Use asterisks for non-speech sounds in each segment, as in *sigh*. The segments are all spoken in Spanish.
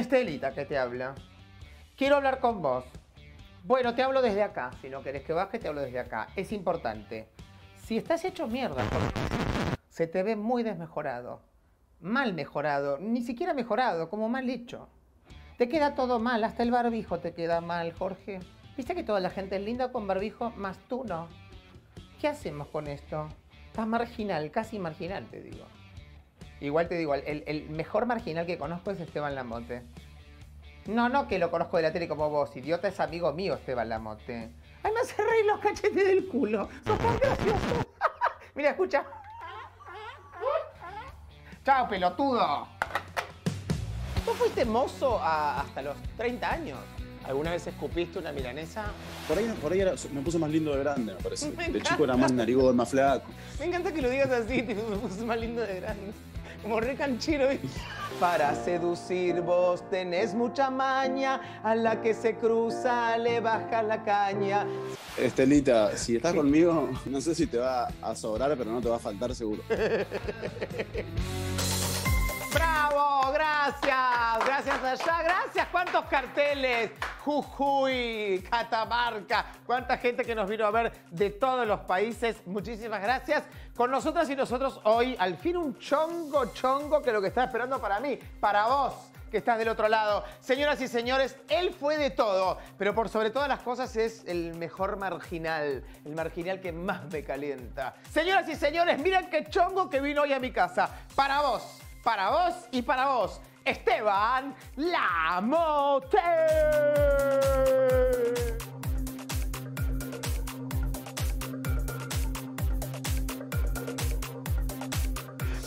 Estelita que te habla. Quiero hablar con vos. Bueno, te hablo desde acá. Si no querés que baje, te hablo desde acá. Es importante. Si estás hecho mierda, se te ve muy desmejorado. Mal mejorado. Ni siquiera mejorado, como mal hecho. Te queda todo mal, hasta el barbijo te queda mal, Jorge. ¿Viste que toda la gente es linda con barbijo, más tú no? ¿Qué hacemos con esto? Estás marginal, casi marginal, te digo. Igual te digo, el, el mejor marginal que conozco es Esteban Lamote. No, no que lo conozco de la tele como vos, idiota, es amigo mío Esteban Lamote. Ay, me hace reír los cachetes del culo. Sos tan gracioso. *laughs* Mira, escucha. Chao, pelotudo. ¿Vos fuiste mozo a- hasta los 30 años? ¿Alguna vez escupiste una milanesa? Por ahí, por ahí era- me puse más lindo de grande, me parece. *laughs* Me de encanta. chico era más narigón, más flaco. Me encanta que lo digas así, tipo, me puse más lindo de grande. Como re canchero. ¿viste? Para seducir vos tenés mucha maña, a la que se cruza le baja la caña. Estelita, si estás conmigo, *laughs* no sé si te va a sobrar, pero no te va a faltar seguro. *laughs* ¡Bravo! ¡Gracias! ¡Gracias allá! ¡Gracias! ¿Cuántos carteles? Jujuy, Catamarca, cuánta gente que nos vino a ver de todos los países. Muchísimas gracias. Con nosotras y nosotros hoy, al fin un chongo, chongo que lo que está esperando para mí, para vos que estás del otro lado. Señoras y señores, él fue de todo, pero por sobre todas las cosas es el mejor marginal, el marginal que más me calienta. Señoras y señores, miren qué chongo que vino hoy a mi casa. Para vos, para vos y para vos. Esteban Lamote.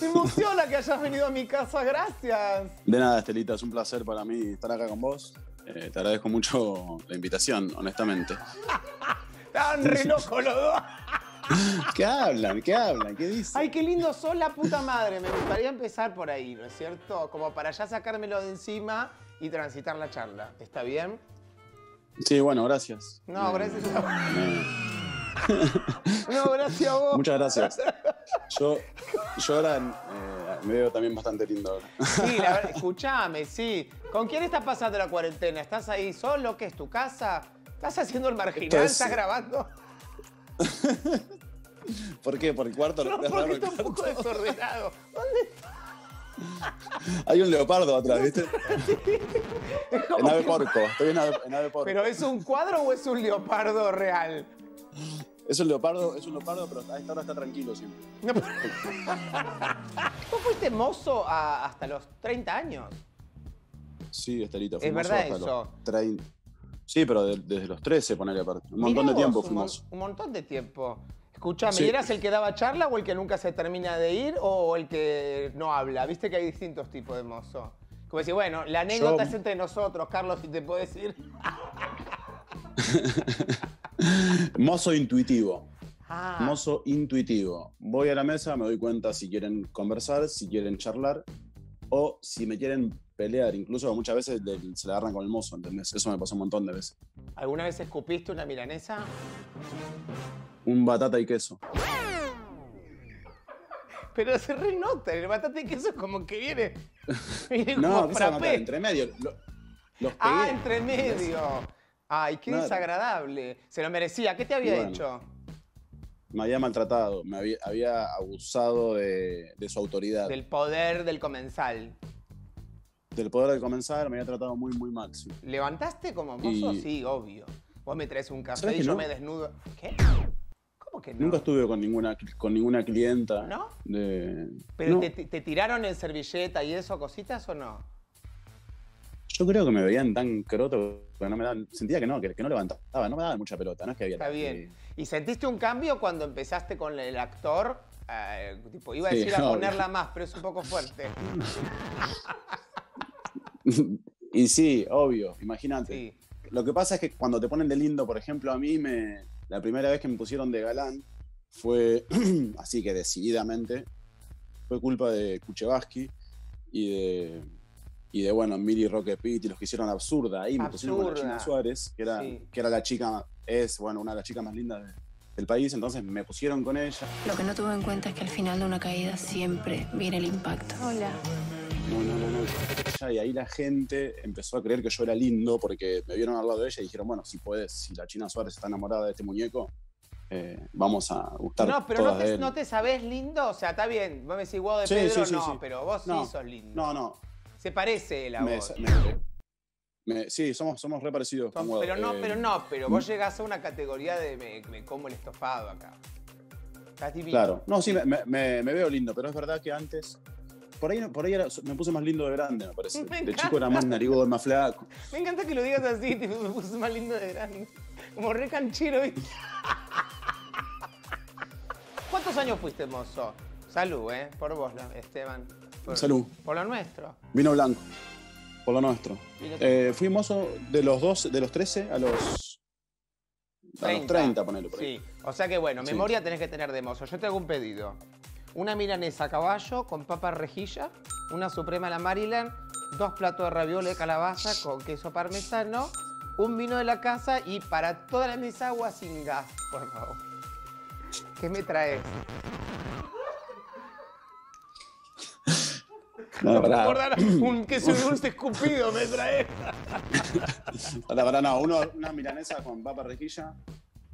Me emociona que hayas venido a mi casa, gracias. De nada, Estelita, es un placer para mí estar acá con vos. Eh, te agradezco mucho la invitación, honestamente. *laughs* Estaban re locos los dos. *laughs* ¿Qué hablan? ¿Qué hablan? ¿Qué dicen? Ay, qué lindo sos la puta madre. Me gustaría empezar por ahí, ¿no es cierto? Como para ya sacármelo de encima y transitar la charla. ¿Está bien? Sí, bueno, gracias. No, gracias a vos. No, gracias a vos. muchas gracias. *laughs* Yo, yo ahora eh, me veo también bastante lindo ahora. Sí, la verdad, escuchame, sí. ¿Con quién estás pasando la cuarentena? ¿Estás ahí solo? ¿Qué es tu casa? ¿Estás haciendo el marginal? ¿Estás grabando? *laughs* ¿Por qué? ¿Por el cuarto? No, ¿Es raro porque está un poco desordenado. ¿Dónde Hay un leopardo atrás, ¿viste? *laughs* está? En ave porco. Estoy en ave, en ave porco. ¿Pero es un cuadro o es un leopardo real? Es un leopardo, es un leopardo, pero a esta hora está tranquilo siempre. No, pero- *laughs* ¿Vos fuiste mozo a- hasta los 30 años? Sí, Estelita. Es verdad hasta eso. los 30. Sí, pero de- desde los 13, ponele aparte. Un montón Mirá de tiempo vos, un mon- fuimos. Un, montón de tiempo. Escuchame, Sí. ¿y eras el que daba charla o el que nunca se termina de ir o el que no habla? Viste que hay distintos tipos de mozo. Como decir, bueno, la anécdota Yo- es entre nosotros, Carlos, si te puedo decir. *laughs* Mozo intuitivo. Ah, Mozo intuitivo. Voy a la mesa, me doy cuenta si quieren conversar, si quieren charlar o si me quieren pelear. Incluso muchas veces se la agarran con el mozo, ¿entendés? Eso me pasó un montón de veces. ¿Alguna vez escupiste una milanesa? Un batata y queso. Pero se renota, el batata y queso es como que viene. *laughs* viene No, como ¿qué se va a frappé. notar? Entre medio. lo- los pegué. Ah, entre medio. Ay, qué desagradable. Se lo merecía. ¿Qué te había Bueno. hecho? Me había maltratado, me había, había abusado de, de su autoridad. Del poder del comensal. Del poder de comenzar, me había tratado muy, muy mal. sí. ¿Levantaste como mozo? Y- Sí, obvio. Vos me traes un café ¿Sabés y que yo no? me desnudo. ¿Qué? ¿Cómo que no? Nunca estuve con ninguna, con ninguna clienta. ¿No? De... ¿Pero No, te, te- te tiraron en servilleta y eso, cositas o no? Yo creo que me veían tan croto que no me daban, sentía que no, que, que no levantaba, no me daban mucha pelota, no es que había Está bien. ¿Y sentiste un cambio cuando empezaste con el actor? Eh, tipo, iba a Sí, decir a *laughs* obvio. ponerla más, pero es un poco fuerte. *laughs* *laughs* y sí, obvio, imagínate. Sí. Lo que pasa es que cuando te ponen de lindo, por ejemplo, a mí me la primera vez que me pusieron de galán fue, *clears throat* así que decididamente, fue culpa de Kuchevaski y de, y de bueno, Miri Roque Pitt y los que hicieron absurda ahí, me pusieron con la. China Suárez, que era, Sí. que era la chica, es, bueno, una de las chicas más lindas de- del país, entonces me pusieron con ella. Lo que no tuve en cuenta es que al final de una caída siempre viene el impacto. Hola. No, no, no, no. Y ahí la gente empezó a creer que yo era lindo porque me vieron al lado de ella y dijeron, bueno, si puedes, si la China Suárez está enamorada de este muñeco, eh, vamos a gustar No, pero no de te, él. no te sabés lindo. O sea, está bien. Vos me decís guau de Sí, Pedro, sí, sí, no, pero vos No, sí sos lindo. No, no. Se parece él a me- me- sí, somos, somos re parecidos. pero no, Eh, pero no, pero vos llegás a una categoría de me, me como el estofado acá. Estás divino. Claro. No, sí, me, me- me- me veo lindo, pero es verdad que antes. Por ahí, por ahí era- me puse más lindo de grande, me parece. *laughs* Me De chico era más narigón, más flaco. Me encanta que lo digas así, tipo, me puse más lindo de grande. Como re canchero, ¿viste? *laughs* ¿Cuántos años fuiste mozo? Salud, ¿eh? Por vos, Esteban. Por- Salud. Por lo nuestro. Vino blanco. Por lo nuestro. Eh, fui mozo de los dos, de los 13 a los. A los 30, ponele por ahí. Sí, o sea que bueno, Sí. memoria tenés que tener de mozo. Yo te hago un pedido. Una milanesa a caballo con papa rejilla, una suprema a la Maryland, dos platos de ravioli de calabaza con queso parmesano, un vino de la casa y para toda la mesa agua sin gas, por favor. ¿Qué me traes? No. Acordar un queso dulce escupido me traes. *laughs* Pará, pará, no. Uno, una milanesa con papa rejilla,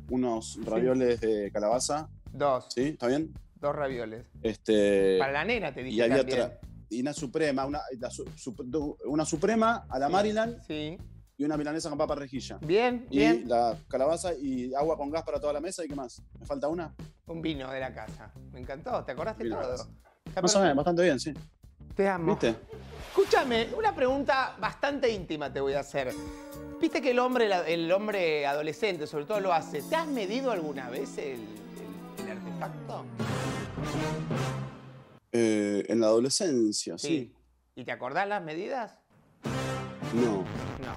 unos ravioles de calabaza, Dos, ¿sí? ¿Está bien? Dos ravioles. Este, Para la nena te dije y había otra. Y una suprema, una, la su- su- una suprema a la Maryland Sí. y una milanesa con papa rejilla. Bien, Y bien. la calabaza y agua con gas para toda la mesa. ¿Y qué más? ¿Me falta una? Un vino de la casa. Me encantó, ¿te acordaste Vino todo? Más o menos, bastante bien, sí. Te amo. ¿Viste? Escúchame, una pregunta bastante íntima te voy a hacer. Viste que el hombre, el hombre adolescente, sobre todo, lo hace. ¿Te has medido alguna vez el, el- el artefacto? Eh, en la adolescencia, sí. ¿Y te acordás las medidas? No, No.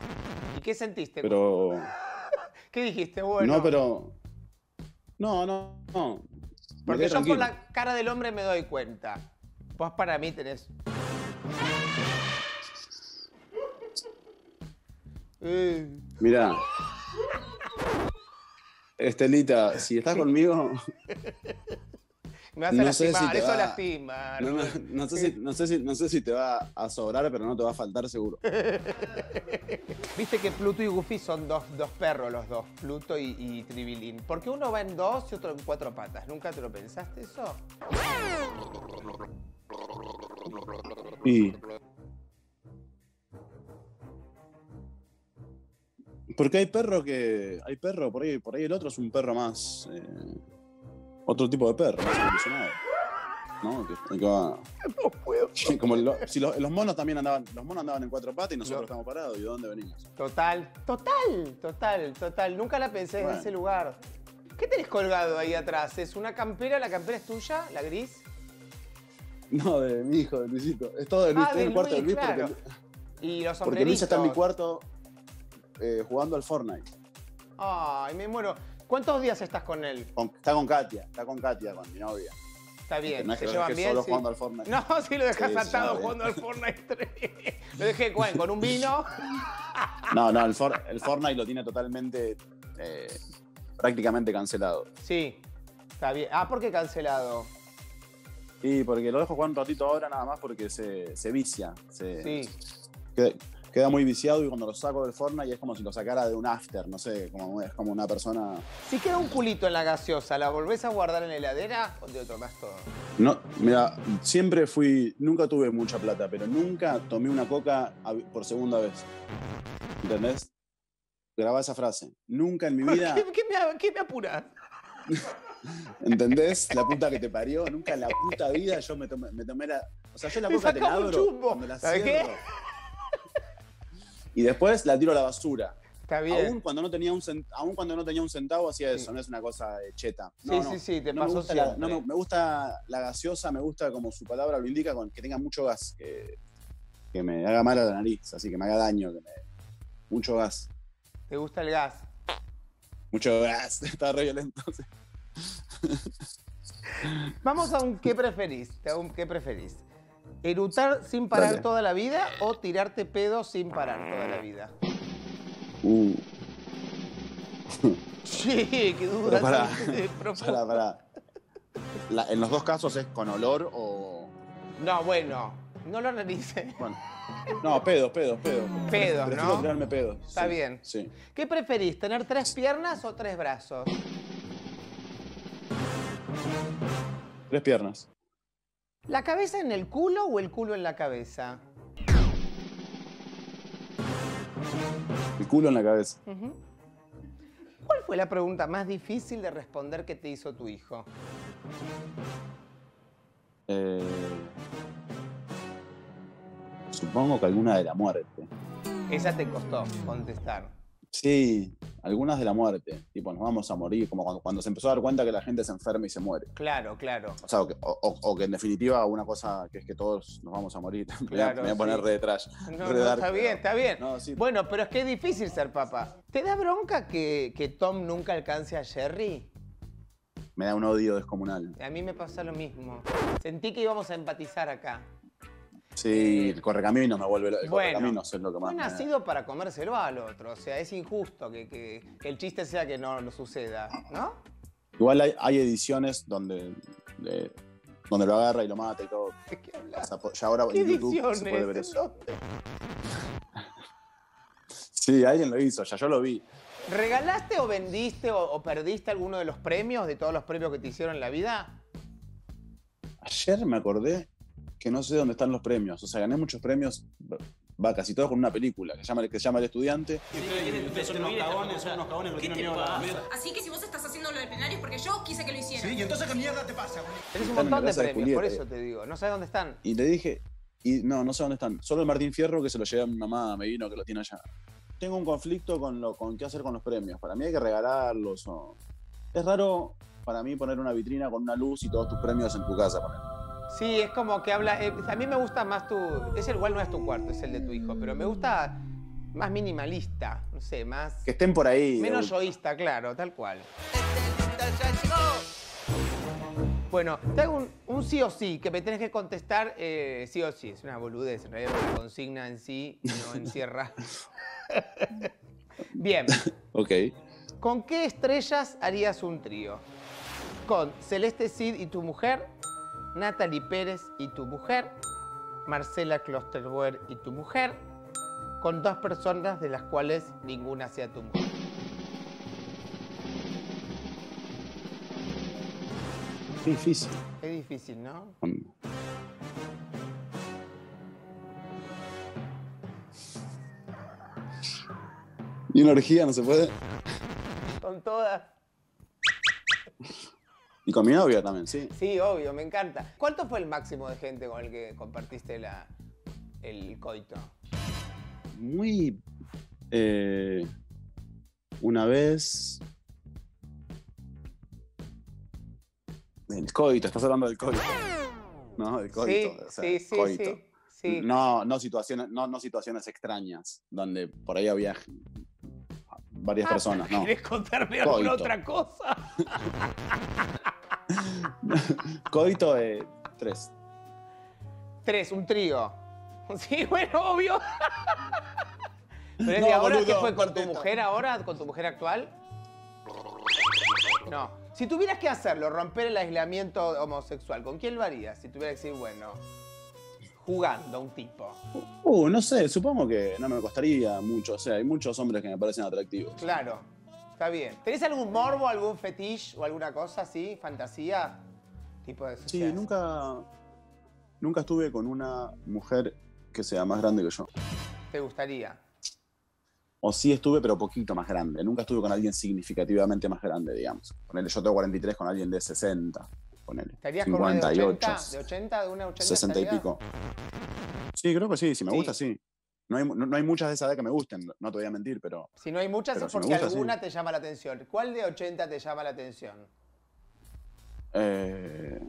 ¿Y qué sentiste? pero. *laughs* ¿Qué dijiste? Bueno. No, pero. No, no, no. Porque yo por tranquilo. la cara del hombre me doy cuenta. Vos para mí tenés. *laughs* Mirá. Estelita, si estás conmigo, *laughs* me vas a No sé si lastimar, te eso va- lastima. no, no- no sé si, no, sé si, no sé si te va a sobrar, pero no te va a faltar seguro. *laughs* Viste que Pluto y Goofy son dos, dos perros los dos, Pluto y, y Tribilín. ¿Por qué uno va en dos y otro en cuatro patas? ¿Nunca te lo pensaste eso? Y. Porque hay perro que. Hay perro, por ahí, por ahí el otro es un perro más. eh, otro tipo de perro, más evolucionado. ¿No? Que, que va- No puedo. *laughs* Como lo- si los, los monos también andaban. Los monos andaban en cuatro patas y nosotros estamos parados. ¿Y de dónde venimos? Total, total, total, total. Nunca la pensé en Bueno. ese lugar. ¿Qué tenés colgado ahí atrás? ¿Es una campera? ¿La campera es tuya? ¿La gris? No, de mi hijo, de Luisito. Es todo de Luis. Ah, en el cuarto de Luis, claro. porque, Y los porque sombreritos. Luis está en mi cuarto eh, jugando al Fortnite. Ay, me muero. ¿Cuántos días estás con él? Con- está con Katia, está con Katia, con mi novia. Está bien, no es ¿se que llevan bien? solo Sí. jugando al Fortnite. No, *laughs* si lo dejas Sí, atado jugando al Fortnite 3. Lo dejé ¿cuál? con un vino. *laughs* No, no, el, For- el Fortnite lo tiene totalmente, eh, prácticamente cancelado. Sí, está bien. Ah, ¿por qué cancelado? Y porque lo dejo jugar un ratito ahora nada más porque se, se vicia. Se, Sí. Queda muy viciado y cuando lo saco del Fortnite es como si lo sacara de un after, no sé, como, es como una persona... Si queda un culito en la gaseosa, ¿la volvés a guardar en la heladera o te lo tomás todo? No, mira, siempre fui, nunca tuve mucha plata, pero nunca tomé una coca por segunda vez. ¿Entendés? Grabá esa frase. Nunca en mi vida, ¿Qué, qué me, qué me apuras? *laughs* ¿entendés? La puta que te parió, nunca en la puta vida yo me tomé, me tomé la... O sea, yo la Me coca te la abro chumbo. cuando la ¿Sabes qué? Y después la tiro a la basura. Está bien. Aún cuando no tenía un cent- aún cuando no tenía un centavo hacía eso, no es una cosa de cheta. Sí, No, sí, no. sí, te No me, pasó gusta la, siempre. no me- me gusta la gaseosa, me gusta como su palabra lo indica, con, que tenga mucho gas, que, que me haga mal a la nariz, así que me haga daño, que me, mucho gas, ¿Te gusta el gas? mucho gas, *laughs* está re violento. Vamos a un qué preferís. Te hago un qué preferís. ¿Erutar sin parar Dale. toda la vida o tirarte pedo sin parar toda la vida? Uh, *laughs* Sí, qué duda. *laughs* profunda. *laughs* pará, pará. La- en los dos casos es con olor o. No, bueno, no lo analice. Bueno. No, pedos, pedos. Pedos, Prefiero ¿no? tirarme. Está sí, bien. Sí. ¿Qué preferís, tener tres piernas o tres brazos? Tres piernas. ¿La cabeza en el culo o el culo en la cabeza? El culo en la cabeza. ¿Cuál fue la pregunta más difícil de responder que te hizo tu hijo? Eh, supongo que alguna de la muerte. Esa te costó contestar. Sí, algunas de la muerte. Tipo, nos vamos a morir. Como cuando, cuando se empezó a dar cuenta que la gente se enferma y se muere. Claro, claro. O sea, o que, o- o- o que en definitiva una cosa que es que todos nos vamos a morir. Me voy a- Claro, me voy a poner sí. re detrás. No, re no, dark, está pero- bien, está bien. No, sí. Bueno, pero es que es difícil ser papá. ¿Te da bronca que, que Tom nunca alcance a Jerry? Me da un odio descomunal. A mí me pasa lo mismo. Sentí que íbamos a empatizar acá. Sí, el correcaminos me vuelve. lo- El Bueno, correcaminos es lo que más. Fue me- nacido para comérselo al otro. O sea, es injusto que, que- que el chiste sea que no, no suceda, ¿no? Igual hay, hay ediciones donde, de- donde lo agarra y lo mata y todo. ¿De *laughs* qué hablas? ya ahora ¿Qué en YouTube ediciones? se puede ver ¿En eso. Sí, alguien lo hizo, ya yo lo vi. ¿Regalaste o vendiste o, o perdiste alguno de los premios, de todos los premios que te hicieron en la vida? Ayer me acordé que no sé dónde están los premios. O sea, gané muchos premios, va casi todos con una película que se llama, que se llama El Estudiante. Ustedes son unos cagones, son unos cagones que no tienen miedo a la Así que si vos estás haciendo lo del plenario es porque yo quise que lo hicieran. Sí, y entonces qué mierda te pasa, güey. Tenés un montón de premios, por eso te digo. No sabes dónde están. Y le dije, y no, no sé dónde están. Solo el Martín Fierro que se lo llevé a mi mamá, me vino que lo tiene allá. Tengo un conflicto con lo con qué hacer con los premios. Para mí hay que regalarlos. o- Es raro para mí poner una vitrina con una luz y todos tus premios en tu casa. poner. Sí, es como que habla. eh, a mí me gusta más tu. Ese igual no es tu cuarto, es el de tu hijo, pero me gusta más minimalista, no sé, más. Que estén por ahí. Menos yoísta, claro, tal cual. Bueno, te hago un, un sí o sí, que me tenés que contestar eh, sí o sí. Es una boludez, en realidad es una consigna en sí y no encierra. *laughs* Bien, Ok. ¿con qué estrellas harías un trío? ¿Con Celeste Cid y tu mujer? ¿Natalie Pérez y tu mujer? ¿Marcela Klosterboer y tu mujer? Con dos personas de las cuales ninguna sea tu mujer. Difícil. Es difícil, ¿no? Y una orgía no se puede. Con todas. Y con mi novia también, sí. Sí, obvio, me encanta. ¿Cuánto fue el máximo de gente con el que compartiste la, el coito? Muy. eh, una vez. El coito, estás hablando del coito. No, del coito. sí, o sea, sí, sí, coito. sí, sí. No, no situaciones, no, no situaciones extrañas, donde por ahí había varias Ah, personas, no. ¿Quieres contarme alguna otra cosa? *laughs* *laughs* Coito de tres. Tres, un trío. *laughs* Sí, bueno, obvio. *laughs* Pero es No, de ahora boludo, que fue con tu mujer ahora, con tu mujer actual. No. Si tuvieras que hacerlo, romper el aislamiento homosexual, ¿con quién lo harías? Si tuvieras que decir, bueno, jugando a un tipo. Uh, no sé, supongo que no me costaría mucho. O sea, hay muchos hombres que me parecen atractivos. Claro, está bien. ¿Tenés algún morbo, algún fetiche o alguna cosa así, fantasía? Tipo de Sí, nunca. Nunca estuve con una mujer que sea más grande que yo. ¿Te gustaría? O sí estuve, pero poquito más grande. Nunca estuve con alguien significativamente más grande, digamos. Ponele, yo tengo 43 con alguien de 60. Ponele. ¿Estarías con una de 58. 80? ¿De 80? ¿De una 80? 60 y pico. Sí, creo que sí. Si me Sí. gusta, sí. No hay, no, no hay muchas de esa edad que me gusten, no te voy a mentir, pero. Si no hay muchas es si porque sí. alguna te llama la atención. ¿Cuál de 80 te llama la atención? eh,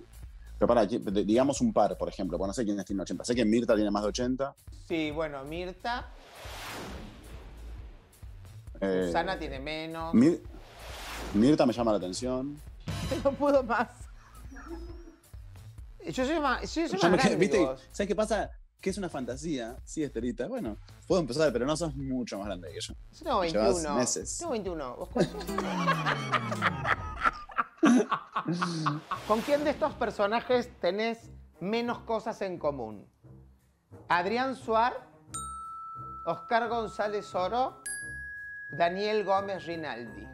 pero para, digamos un par, por ejemplo, porque no sé quiénes tienen 80. Sé que Mirta tiene más de 80. Sí, bueno, Mirta, eh, Susana tiene menos. Mir- Mirta me llama la atención. *laughs* No puedo más. Yo soy más, yo soy más quedé- grande. ¿Sabes qué pasa? Que es una fantasía. Sí, Estelita. Bueno, puedo empezar, pero no sos mucho más grande que yo. Yo tengo Llevas 21. meses. Tengo 21. ¿Vos cuántos? *laughs* ¿Con quién de estos personajes tenés menos cosas en común? ¿Adrián Suar? ¿Oscar González Oro? ¿Daniel Gómez Rinaldi?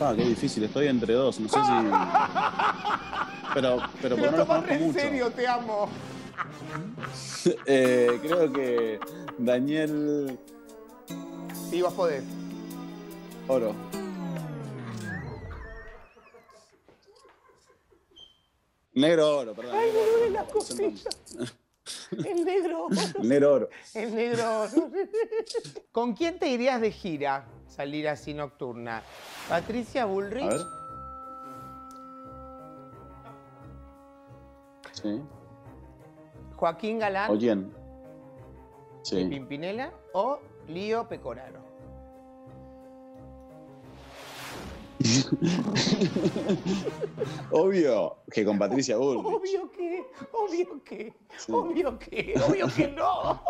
Ah, qué difícil. Estoy entre dos. No sé si. *laughs* Pero, pero Te por lo no los tomas conozco en mucho. serio, te amo. *laughs* Eh, creo que Daniel Sí, vos podés. Oro. Negro oro, perdón. Ay, me negro duele oro. la cosilla. El negro. *laughs* Negro oro. El negro. *laughs* ¿Con quién te irías de gira? Salir así nocturna. ¿Patricia Bullrich? A ver. Sí. ¿Joaquín Galán? ¿O quién? Sí. ¿Pimpinela? ¿O Lío Pecoraro? *laughs* Obvio que con Patricia Bullrich. Obvio que, obvio que, Sí. obvio que, obvio que no.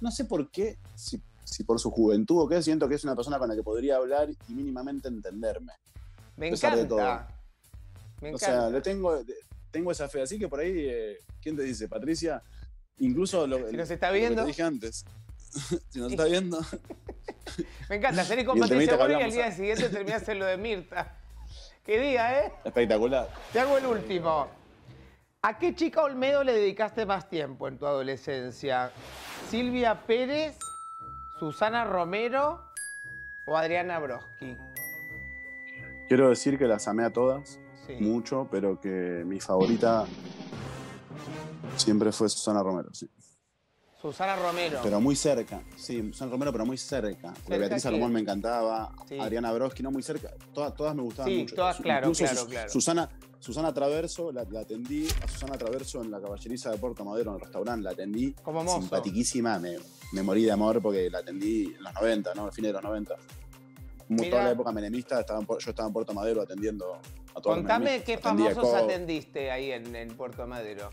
No sé por qué, si, si por su juventud o qué, siento que es una persona con la que podría hablar y mínimamente entenderme. Me encanta. Me O encanta. sea, le tengo, tengo esa fe. Así que por ahí, eh, ¿quién te dice? Patricia, incluso lo, Si nos está lo que viendo. te dije antes. *laughs* si nos está viendo. *laughs* Me encanta salir con Patricia Bullrich y al día siguiente terminás en lo de Mirta. ¿Qué día, eh? Espectacular. Te hago el último. ¿A qué chica Olmedo le dedicaste más tiempo en tu adolescencia? ¿Silvia Pérez, Susana Romero o Adriana Broski? Quiero decir que las amé a todas Sí. mucho, pero que mi favorita siempre fue Susana Romero, sí. Susana Romero. Pero muy cerca, sí, Susana Romero, pero muy cerca. Porque ¿Cerca Beatriz? Salomón me encantaba, Sí. Adriana Broski, no muy cerca. Todas, todas me gustaban Sí, mucho. todas, claro, incluso claro, claro. Susana, Susana Traverso, la, la atendí a Susana Traverso en la caballeriza de Puerto Madero, en el restaurante, la atendí. Como mozo. Simpatiquísima, me, me morí de amor porque la atendí en los 90, ¿no? Al fin de los 90. Como Mirá. toda la época menemista, estaba en Pu- yo estaba en Puerto Madero atendiendo a todos los Contame menemistas. qué famosos atendiste ahí en, en Puerto Madero.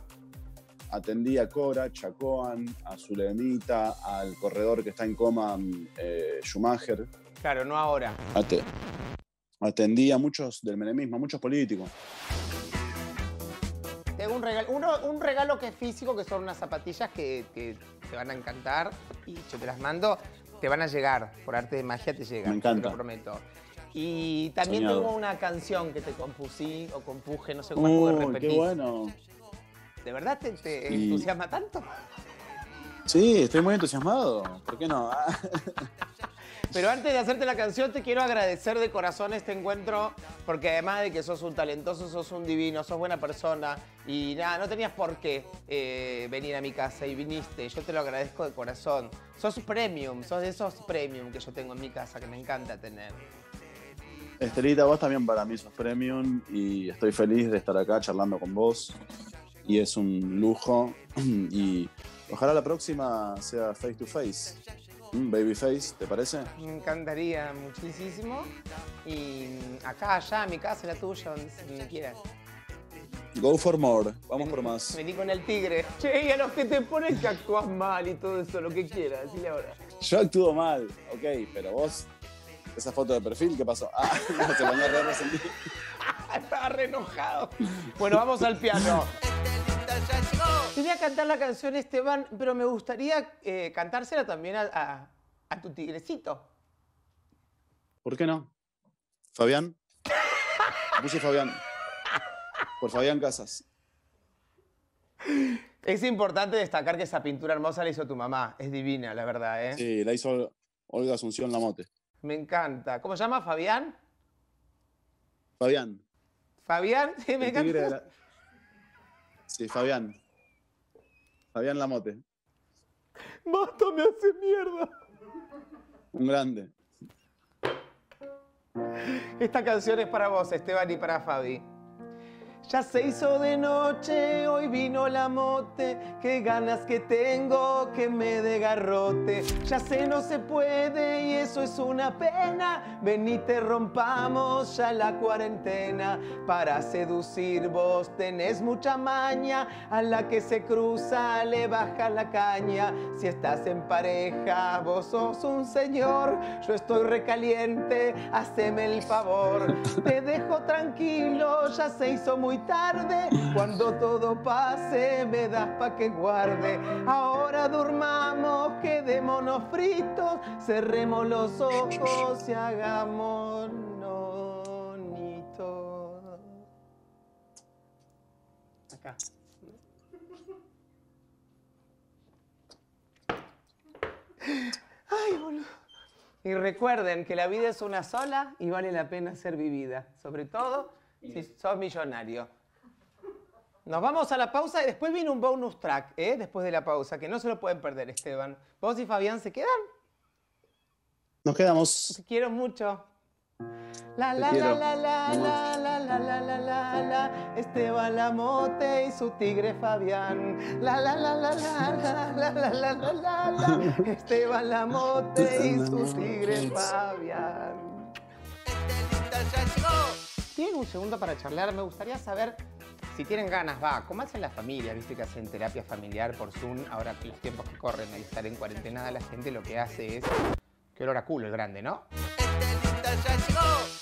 Atendí a Cora, Chacoan, a Zulemita, al corredor que está en coma, eh, Schumacher. Claro, no ahora. Ate- atendí a muchos del menemismo, a muchos políticos. Tengo un regalo, uno- un regalo que es físico, que son unas zapatillas que, que te van a encantar y yo te las mando, te van a llegar, por arte de magia te llegan, Me encanta. te lo prometo. Y también Soñado. tengo una canción que te compusí o compuje, no sé cómo Uy, repetir. qué bueno. ¿De verdad te, te Y- entusiasma tanto? Sí, estoy muy entusiasmado. ¿Por qué no? *laughs* Pero antes de hacerte la canción, te quiero agradecer de corazón este encuentro, porque además de que sos un talentoso, sos un divino, sos buena persona y nada, no tenías por qué eh, venir a mi casa y viniste. Yo te lo agradezco de corazón. Sos premium, sos de esos premium que yo tengo en mi casa, que me encanta tener. Estelita, vos también para mí sos premium y estoy feliz de estar acá charlando con vos. Y es un lujo. *clears throat* Y ojalá la próxima sea face to face. Mm, Baby face, ¿te parece? Me encantaría muchísimo. Y acá, allá, mi casa, la tuya, donde, quieras. Go for more. Vamos por más. Vení con el tigre. Che, y a los que te ponen que actúas mal y todo eso, lo que quieras, decile ahora. Yo actúo mal, ok, pero vos, esa foto de perfil, ¿qué pasó? Ah, *laughs* no, se ponía re. *laughs* Estaba re enojado. Bueno, vamos al piano. Estelita ya llegó. Te voy a cantar la canción Esteban, pero me gustaría eh, cantársela también a, a- a tu tigrecito. ¿Por qué no? Fabián. *laughs* Puse Fabián. Por Fabián Casas. Es importante destacar que esa pintura hermosa la hizo tu mamá. Es divina, la verdad, ¿eh? Sí, la hizo Olga Asunción Lamote. Me encanta. ¿Cómo se llama? ¿Fabián? Fabián. ¿Fabián? *laughs* Sí, me encanta. Sí, Fabián. Fabián Lamote. Basta, me hace mierda. Un grande. Esta canción es para vos, Esteban, y para Fabi. Ya se hizo de noche, hoy vino la mote, qué ganas que tengo que me dé garrote. Ya sé no se puede y eso es una pena. Venite rompamos ya la cuarentena. Para seducir vos tenés mucha maña, a la que se cruza le baja la caña. Si estás en pareja, vos sos un señor, yo estoy recaliente, haceme el favor. Te dejo tranquilo, ya se hizo muy tarde. Cuando todo pase, me das pa' que guarde. Ahora durmamos, quedémonos fritos, cerremos los ojos y hagamos nonitos. Acá. Ay, boludo. Y recuerden que la vida es una sola y vale la pena ser vivida. Sobre todo si sos millonario. Nos vamos a la pausa y después viene un bonus track, ¿eh? Después de la pausa, que no se lo pueden perder, Esteban. ¿Vos y Fabián se quedan? Nos quedamos. Te quiero mucho. La la la la la la la la la la la la Esteban Lamote y su tigre Fabián. La la la la la la la la la la la la Esteban Lamote y su tigre Fabián. ¿Tienen un segundo para charlar? Me gustaría saber si tienen ganas, va, ¿cómo hacen la familia? Viste que hacen terapia familiar por Zoom. Ahora los tiempos que corren al estar en cuarentena, la gente lo que hace es. Qué olor a culo el grande, ¿no? Estelita ya llegó.